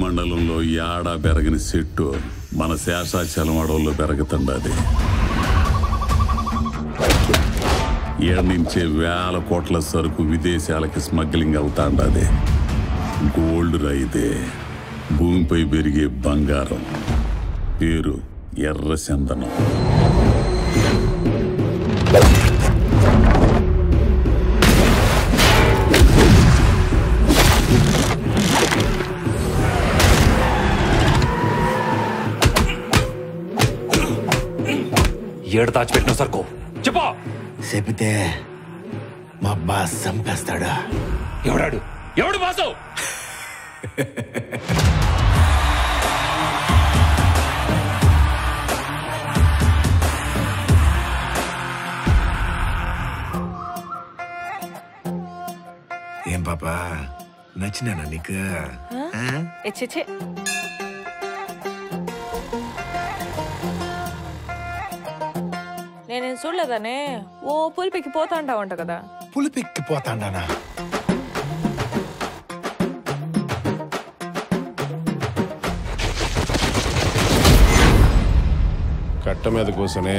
భూమండలంలో యాడా పెరగని చెట్టు మన శేషాచలం అడవుల్లో పెరగతండది ఏడు నుంచే వేల కోట్ల సరుకు విదేశాలకి స్మగ్లింగ్ అవుతాండది గోల్డ్ రైతే భూమిపై పెరిగే బంగారం. పేరు ఎర్ర చందనం ఏడు దాచిపెట్టిన సరుకు చెప్పా. చెబితే మా బాస్ చంపేస్తాడా? ఎవడాడు? ఎవడు బాసు? ఏం పాపా? నచ్చినానా నీకు? ఆ? నేనేం చూడలేదనే? ఓ పులిపికి పోతా ఉంటావంట కదా పులిపెక్కిపోతాండానా కట్ట మీద కూసనే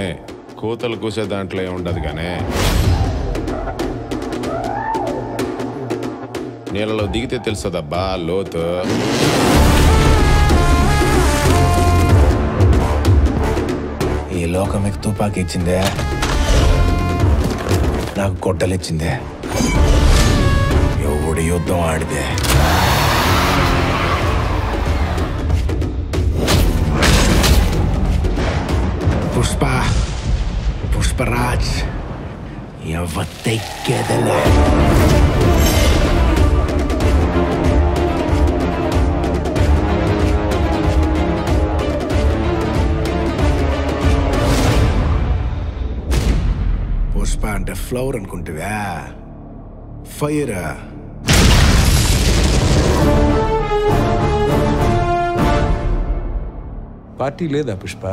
కూతలు కూసే దాంట్లో ఏం ఉండదు కానీ నీళ్ళలో దిగితే తెలుస్తుందబ్బా లోతు. ఈ లోకం మీకు తుపాకీ ఇచ్చిందే నాకు గొడ్డలు ఇచ్చిందే ఎవడు యుద్ధం ఆడితే పుష్ప పుష్పరాజ్ ఎవ తెక్కేదలే పుష్ప అంటే ఫ్లవర్ అనుకుంటువా. ఫైర్. పార్టీ లేదా పుష్ప?